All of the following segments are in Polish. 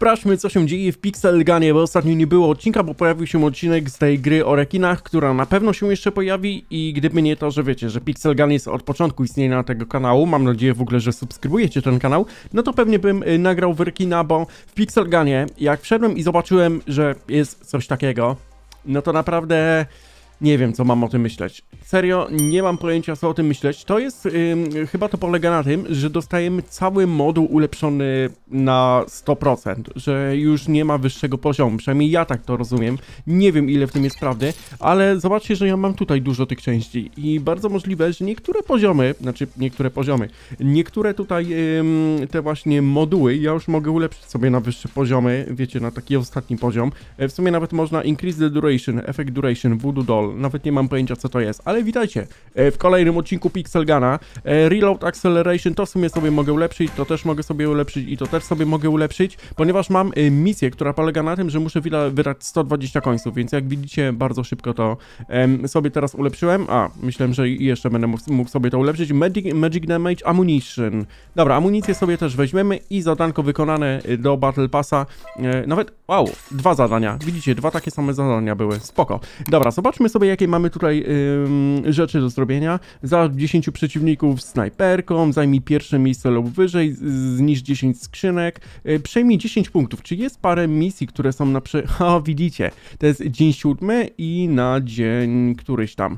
Sprawdźmy, co się dzieje w Pixel Gunie, bo ostatnio nie było odcinka, bo pojawił się odcinek z tej gry o rekinach, która na pewno się jeszcze pojawi i gdyby nie to, że wiecie, że Pixel Gun jest od początku istnienia tego kanału, mam nadzieję w ogóle, że subskrybujecie ten kanał, no to pewnie bym y, nagrał w rekina, bo w Pixel Gunie, jak wszedłem i zobaczyłem, że jest coś takiego, no to naprawdę nie wiem, co mam o tym myśleć. Serio, nie mam pojęcia, co o tym myśleć. To jest, ym, chyba to polega na tym, że dostajemy cały moduł ulepszony na 100%, że już nie ma wyższego poziomu, przynajmniej ja tak to rozumiem. Nie wiem, ile w tym jest prawdy, ale zobaczcie, że ja mam tutaj dużo tych części i bardzo możliwe, że niektóre poziomy, znaczy niektóre poziomy, niektóre tutaj ym, te właśnie moduły ja już mogę ulepszyć sobie na wyższe poziomy, wiecie, na taki ostatni poziom. E, W sumie nawet można increase the duration, effect duration, voodoo doll, nawet nie mam pojęcia co to jest, ale witajcie e, w kolejnym odcinku Pixel Guna. E, Reload Acceleration to w sumie sobie mogę ulepszyć, to też mogę sobie ulepszyć i to też sobie mogę ulepszyć, ponieważ mam e, misję, która polega na tym, że muszę wydać 120 końców, więc jak widzicie bardzo szybko to sobie teraz ulepszyłem. A, myślałem, że jeszcze będę mógł- sobie to ulepszyć. Magic, Magic Damage Ammunition. Dobra, amunicję sobie też weźmiemy i zadanko wykonane do Battle Passa. Nawet, wow, dwa zadania. Widzicie, dwa takie same zadania były. Spoko. Dobra, zobaczmy sobie, jakie mamy tutaj ym, rzeczy do zrobienia. Za 10 przeciwników snajperką, zajmij pierwsze miejsce lub wyżej, zniszcz 10 skrzynek, y, przejmij 10 punktów. Czy jest parę misji, które są na prze... O, widzicie, to jest dzień siódmy i na dzień któryś tam.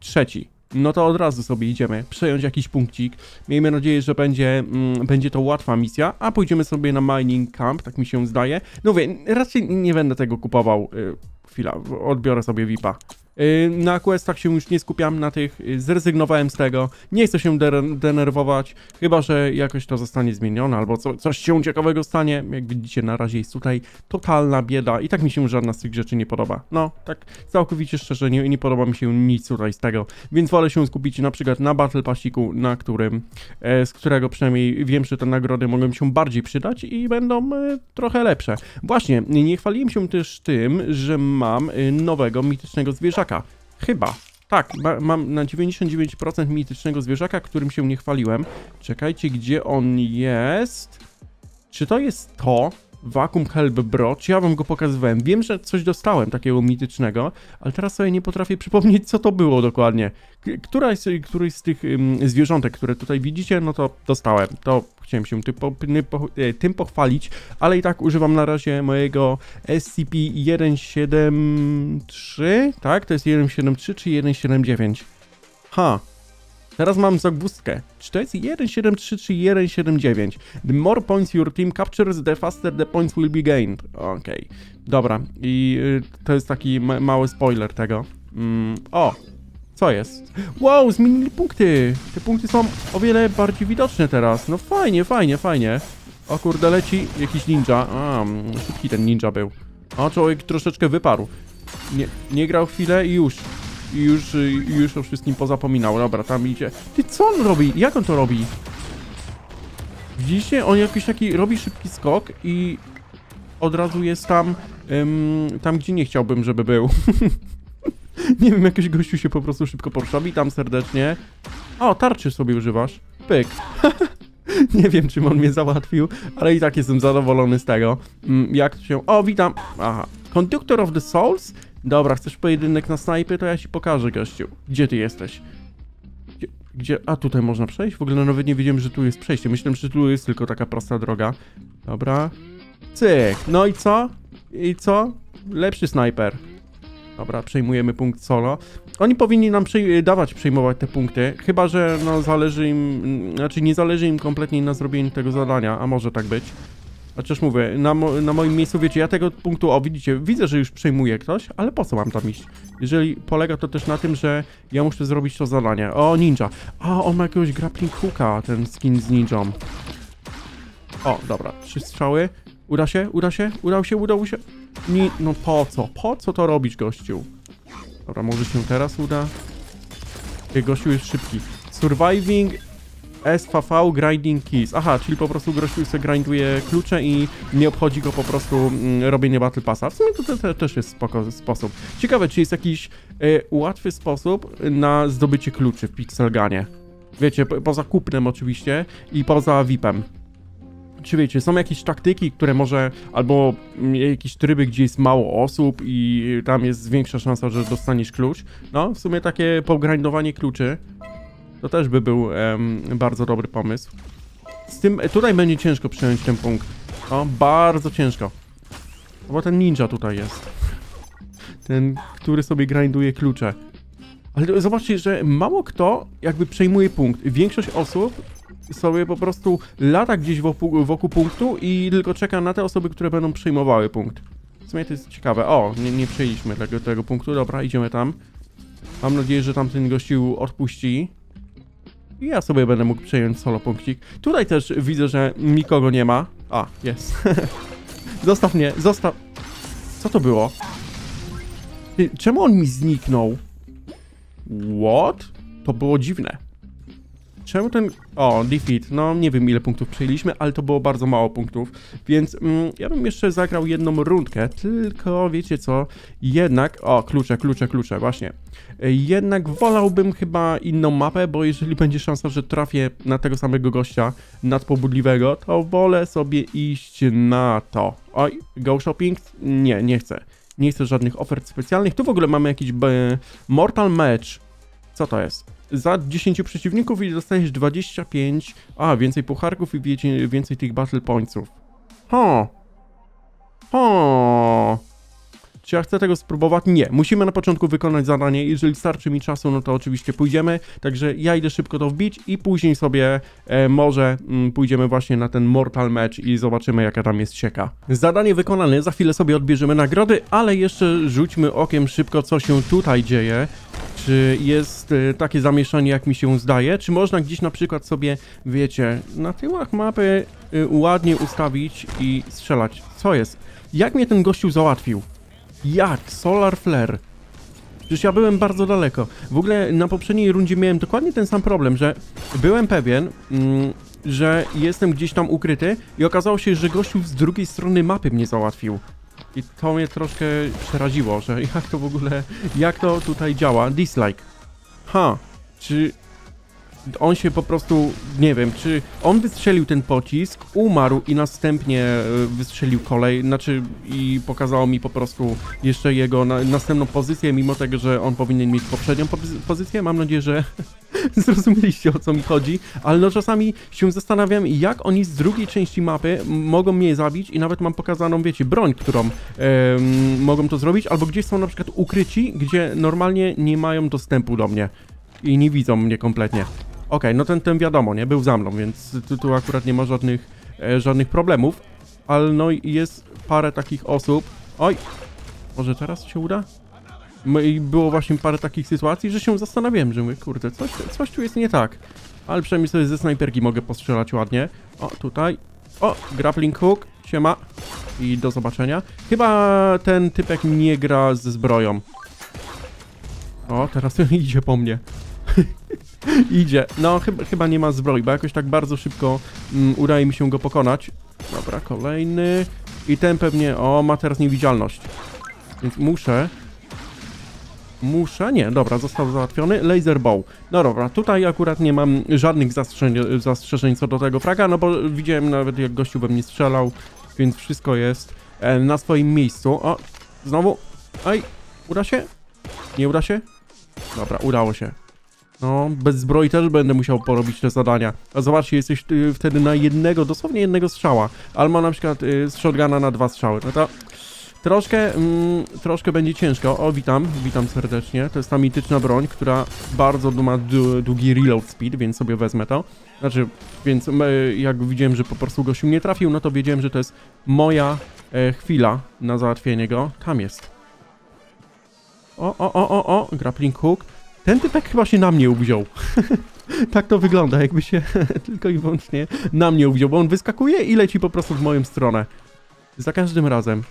Trzeci. No to od razu sobie idziemy, przejąć jakiś punkcik. Miejmy nadzieję, że będzie, mm, będzie to łatwa misja, a pójdziemy sobie na mining camp, tak mi się zdaje. No wie, raczej nie będę tego kupował. Y, chwila, odbiorę sobie VIPa. Y, Na questach się już nie skupiam na tych, y, zrezygnowałem z tego, nie chcę się de- denerwować, chyba że jakoś to zostanie zmienione albo co, coś się ciekawego stanie. Jak widzicie, na razie jest tutaj totalna bieda i tak mi się żadna z tych rzeczy nie podoba. No, tak całkowicie szczerze, nie, nie podoba mi się nic tutaj z tego, więc wolę się skupić na przykład na Battle Passiku, na którym, e, z którego przynajmniej wiem, że te nagrody mogą się bardziej przydać i będą e, trochę lepsze. Właśnie, nie chwaliłem się też tym, że mam e, nowego mitycznego zwierzaka. Chyba. Tak, ma, mam na 99% mitycznego zwierzaka, którym się nie chwaliłem. Czekajcie, gdzie on jest? Czy to jest to? Vacuum Help Bro, czy ja wam go pokazywałem? Wiem, że coś dostałem takiego mitycznego, ale teraz sobie nie potrafię przypomnieć, co to było dokładnie. Któraś, któryś z tych ym, zwierzątek, które tutaj widzicie, no to dostałem. To chciałem się tym, e, pochwalić, ale i tak używam na razie mojego SCP-173, tak? To jest 173 czy 179? Ha, Teraz mam zagwózdkę. Czy to jest 173 czy 179? The more points your team captures, the faster the points will be gained. Okej. Dobra. I y, to jest taki ma mały spoiler tego. Mm, o! Co jest? Wow, zmienili punkty! Te punkty są o wiele bardziej widoczne teraz. No fajnie, fajnie, fajnie. O kurde, leci jakiś ninja. A, mm, szybki ten ninja był. O, człowiek troszeczkę wyparł. Nie, nie grał chwilę i już. Już, y, już o wszystkim pozapominał. Dobra, tam idzie. Ty, co on robi? Jak on to robi? Widzicie? On jakiś taki robi szybki skok i od razu jest tam, ym, tam gdzie nie chciałbym, żeby był. nie wiem, jakiś gościu się po prostu szybko porusza. Witam serdecznie. O, tarczy sobie używasz. Pyk. nie wiem, czym on mnie załatwił, ale i tak jestem zadowolony z tego. Mm, jak się... O, witam. Aha. Conductor of the Souls? Dobra, chcesz pojedynek na snajpy? To ja ci pokażę, gościu. Gdzie ty jesteś? Gdzie, gdzie? A, tutaj można przejść? W ogóle nawet nie wiedziałem, że tu jest przejście. Myślałem, że tu jest tylko taka prosta droga. Dobra. Cyk. No i co? I co? Lepszy snajper. Dobra, przejmujemy punkt solo. Oni powinni nam przej- dawać przejmować te punkty, chyba że no zależy im, znaczy nie zależy im kompletnie na zrobieniu tego zadania, a może tak być. Chociaż mówię, na, mo- na moim miejscu, wiecie, ja tego punktu, o widzicie, widzę, że już przejmuje ktoś, ale po co mam tam iść? Jeżeli polega to też na tym, że ja muszę zrobić to zadanie. O, ninja. A, on ma jakiegoś grappling hooka, ten skin z ninją. O, dobra, trzy strzały. Uda się? Uda się? Udał się? Udał się? Nie, no po co? Po co to robić, gościu? Dobra, może się teraz uda? Gościu jest szybki. Surviving SVV Grinding Keys. Aha, czyli po prostu gościu sobie grinduje klucze i nie obchodzi go po prostu mm, robienie Battle Passa. W sumie to, to, to też jest spoko sposób. Ciekawe, czy jest jakiś e, łatwy sposób na zdobycie kluczy w Pixelganie. Wiecie, po, poza kupnem oczywiście i poza VIP-em. czy wiecie, są jakieś taktyki, które może, albo mm, jakieś tryby, gdzie jest mało osób i tam jest większa szansa, że dostaniesz klucz. No, w sumie takie pogrindowanie kluczy to też by był em, bardzo dobry pomysł. Z tym, tutaj będzie ciężko przejąć ten punkt. No, bardzo ciężko. No Bo ten ninja tutaj jest. Ten, który sobie grinduje klucze. Ale zobaczcie, że mało kto jakby przejmuje punkt. Większość osób sobie po prostu lata gdzieś wokół, wokół punktu i tylko czeka na te osoby, które będą przejmowały punkt. W sumie to jest ciekawe. O, nie, nie przejęliśmy tego, tego punktu. Dobra, idziemy tam. Mam nadzieję, że tamten gościu odpuści. Ja sobie będę mógł przejąć solo punkcik. Tutaj też widzę, że nikogo nie ma. A, jest. zostaw mnie, zostaw... Co to było? Czemu on mi zniknął? What? To było dziwne. Czemu ten... O, defeat. No, nie wiem ile punktów przejęliśmy, ale to było bardzo mało punktów. Więc mm, ja bym jeszcze zagrał jedną rundkę, tylko wiecie co? Jednak... O, klucze, klucze, klucze, właśnie. Jednak wolałbym chyba inną mapę, bo jeżeli będzie szansa, że trafię na tego samego gościa nadpobudliwego, to wolę sobie iść na to. Oj, go shopping? Nie, nie chcę. Nie chcę żadnych ofert specjalnych. Tu w ogóle mamy jakiś e, Mortal Match. Co to jest? Za 10 przeciwników i dostajesz 25. A, więcej pucharków i wiecie, więcej tych battle pointsów. Ho. Ho. Czy ja chcę tego spróbować? Nie. Musimy na początku wykonać zadanie. Jeżeli starczy mi czasu, no to oczywiście pójdziemy. Także ja idę szybko to wbić i później sobie e, może mm, pójdziemy właśnie na ten Mortal Match i zobaczymy jaka tam jest sieka. Zadanie wykonane, za chwilę sobie odbierzemy nagrody, ale jeszcze rzućmy okiem szybko co się tutaj dzieje. Czy jest e, takie zamieszanie, jak mi się zdaje? Czy można gdzieś na przykład sobie, wiecie, na tyłach mapy e, ładnie ustawić i strzelać? Co jest? Jak mnie ten gościu załatwił? Jak? Solar Flare. Przecież ja byłem bardzo daleko. W ogóle na poprzedniej rundzie miałem dokładnie ten sam problem, że byłem pewien, mm, że jestem gdzieś tam ukryty i okazało się, że gościu z drugiej strony mapy mnie załatwił. I to mnie troszkę przeraziło, że jak to w ogóle, jak to tutaj działa. Dislike. Ha, czy on się po prostu, nie wiem, czy on wystrzelił ten pocisk, umarł i następnie e, wystrzelił kolej, znaczy i pokazało mi po prostu jeszcze jego na, następną pozycję, mimo tego, że on powinien mieć poprzednią pozy- pozycję. Mam nadzieję, że zrozumieliście o co mi chodzi, ale no czasami się zastanawiam, jak oni z drugiej części mapy mogą mnie zabić i nawet mam pokazaną, wiecie, broń, którą mogą to zrobić, albo gdzieś są na przykład ukryci, gdzie normalnie nie mają dostępu do mnie i nie widzą mnie kompletnie. Okej, no ten, ten wiadomo, nie? Był za mną, więc tu, tu akurat nie ma żadnych, e, żadnych problemów. Ale no jest parę takich osób. Oj! Może teraz się uda? I było właśnie parę takich sytuacji, że się zastanawiałem, że mówię, kurde, coś, coś tu jest nie tak. Ale przynajmniej sobie ze snajperki mogę postrzelać ładnie. O, tutaj. O, grappling hook. Siema. I do zobaczenia. Chyba ten typek nie gra ze zbroją. O, teraz idzie po mnie. Idzie. No, chyba, chyba nie ma zbroi, bo jakoś tak bardzo szybko mm, udaje mi się go pokonać. Dobra, kolejny. I ten pewnie, o, ma teraz niewidzialność. Więc muszę... Muszę? Nie, dobra, został załatwiony. Laser bow. No dobra, tutaj akurat nie mam żadnych zastrzeżeń, zastrzeżeń co do tego fraga, no bo widziałem nawet jak gościu we mnie strzelał, więc wszystko jest e, na swoim miejscu. O, znowu. Ej, uda się? Nie uda się? Dobra, udało się. No, bez zbroi też będę musiał porobić te zadania. A zobaczcie, jesteś y, wtedy na jednego, dosłownie jednego strzała. Ma na przykład y, z shotguna na dwa strzały. No to troszkę, mm, troszkę będzie ciężko. O, witam, witam serdecznie. To jest ta mityczna broń, która bardzo ma dłu- długi reload speed, więc sobie wezmę to. Znaczy, więc m, jak widziałem, że po prostu gościu nie trafił, no to wiedziałem, że to jest moja e, chwila na załatwienie go. Tam jest. O, o, o, o, o, grappling hook. Ten typek chyba się na mnie uwziął. tak to wygląda, jakby się tylko i wyłącznie na mnie uwziął, bo on wyskakuje i leci po prostu w moją stronę. Za każdym razem.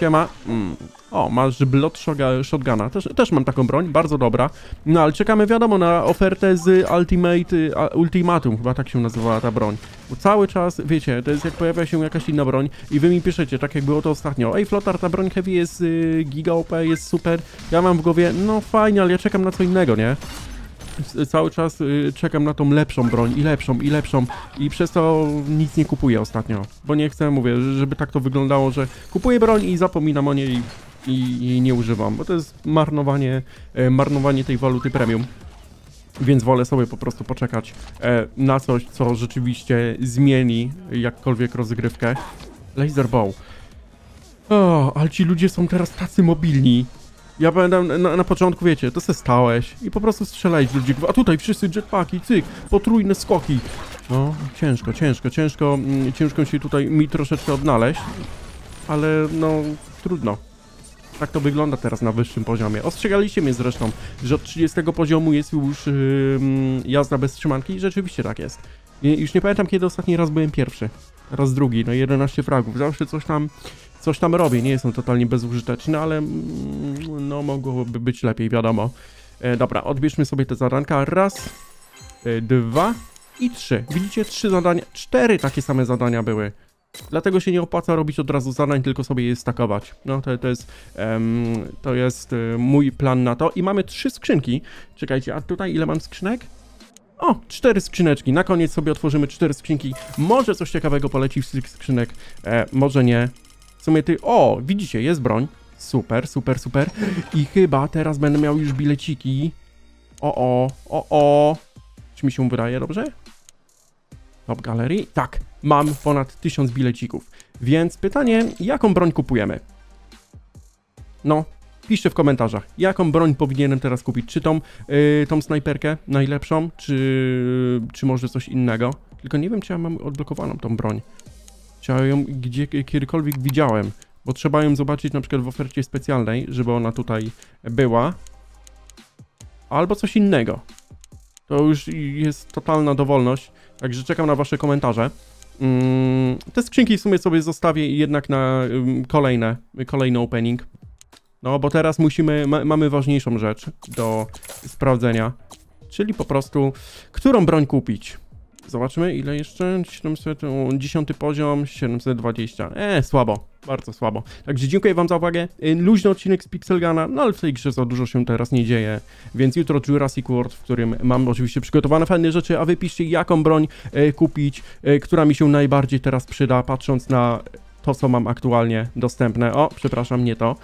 Siema. Mm. O, masz blot shotguna. Też, też mam taką broń, bardzo dobra. No ale czekamy, wiadomo, na ofertę z Ultimate, Ultimatum, chyba tak się nazywała ta broń. Bo cały czas, wiecie, to jest jak pojawia się jakaś inna broń i wy mi piszecie, tak jak było to ostatnio. Ej, Flotar, ta broń heavy jest y, giga OP, jest super. Ja mam w głowie, no fajnie, ale ja czekam na co innego, nie? cały czas y, czekam na tą lepszą broń i lepszą i lepszą i przez to nic nie kupuję ostatnio, bo nie chcę, mówię, żeby tak to wyglądało, że kupuję broń i zapominam o niej i, jej nie używam, bo to jest marnowanie, e, marnowanie tej waluty premium. Więc wolę sobie po prostu poczekać e, na coś, co rzeczywiście zmieni jakkolwiek rozgrywkę. Laser bow. O, ale ci ludzie są teraz tacy mobilni. Ja pamiętam na, na początku, wiecie, to se stałeś i po prostu strzelałeś do ludzików, a tutaj wszyscy jetpacki, cyk, potrójne skoki. No, ciężko, ciężko, ciężko, mm, ciężko się tutaj mi troszeczkę odnaleźć, ale no, trudno. Tak to wygląda teraz na wyższym poziomie. Ostrzegaliście mnie zresztą, że od 30 poziomu jest już yy, jazda bez trzymanki i rzeczywiście tak jest. I, już nie pamiętam kiedy ostatni raz byłem pierwszy. Raz drugi, no 11 fragów. Zawsze coś tam, coś tam robię. Nie jestem totalnie bezużyteczny, ale mm, no mogłoby być lepiej, wiadomo. E, dobra, odbierzmy sobie te zadanka. Raz, e, dwa i trzy. Widzicie, trzy zadania, cztery takie same zadania były. Dlatego się nie opłaca robić od razu zadań, tylko sobie je stakować. No to, to jest, em, to jest e, mój plan na to. I mamy trzy skrzynki. Czekajcie, a tutaj ile mam skrzynek? O, cztery skrzyneczki. Na koniec sobie otworzymy cztery skrzynki. Może coś ciekawego poleci z tych skrzynek, e, może nie. W sumie ty... O, widzicie, jest broń. Super, super, super. I chyba teraz będę miał już bileciki. O, o, o, o. Czy mi się wydaje dobrze? Top Gallery? Tak, mam ponad 1000 bilecików. Więc pytanie, jaką broń kupujemy? No, piszcie w komentarzach, jaką broń powinienem teraz kupić. Czy tą, yy, tą snajperkę najlepszą, czy, czy może coś innego? Tylko nie wiem, czy ja mam odblokowaną tą broń. Czy ja ją gdzie, kiedykolwiek widziałem. Bo trzeba ją zobaczyć na przykład w ofercie specjalnej, żeby ona tutaj była. Albo coś innego. To już jest totalna dowolność. Także czekam na wasze komentarze. Mm, te skrzynki w sumie sobie zostawię jednak na kolejne, kolejny opening. No, bo teraz musimy, ma, mamy ważniejszą rzecz do sprawdzenia. Czyli po prostu, którą broń kupić. Zobaczmy, ile jeszcze? 700, o, 10 poziom, 720. E, słabo, bardzo słabo. Także dziękuję wam za uwagę. Y, Luźny odcinek z Pixelgana, no ale w tej grze za dużo się teraz nie dzieje. Więc jutro Jurassic World, w którym mam oczywiście przygotowane fajne rzeczy, a wy piszcie jaką broń e, kupić, e, która mi się najbardziej teraz przyda, patrząc na to, co mam aktualnie dostępne. O, przepraszam, nie to.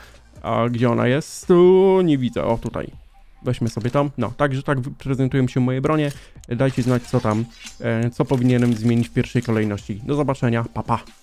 A gdzie ona jest? Tu nie widzę. O, tutaj. Weźmy sobie tam. No, także tak prezentują się moje bronie. Dajcie znać, co tam, e, co powinienem zmienić w pierwszej kolejności. Do zobaczenia. Pa, pa.